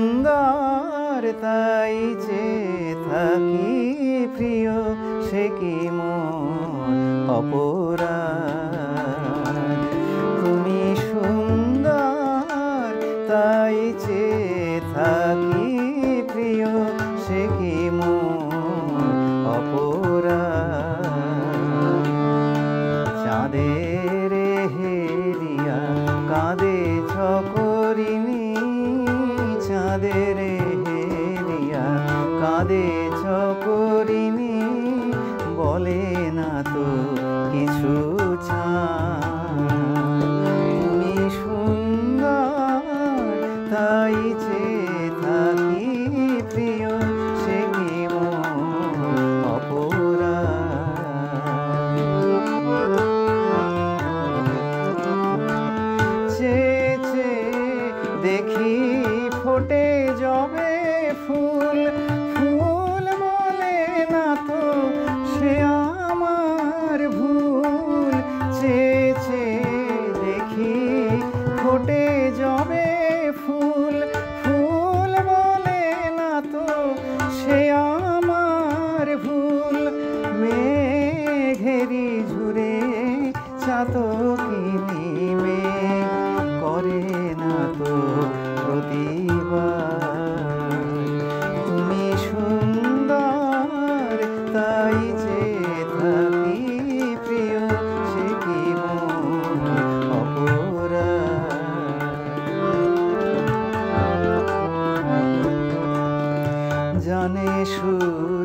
সুন্দর তাই যে থাকি প্রিয় সে কি মন তুমি সুন্দর তাই যে থাকি প্রিয় কাঁদেছ করিনি বলে না তো কিছু তুমি সুন্দর তাই চাতকিনী মেয়ে করে না তো প্রতিবার তুমি সুন্দর, তাই যে থাকি প্রিয়, সে কি জানে সুর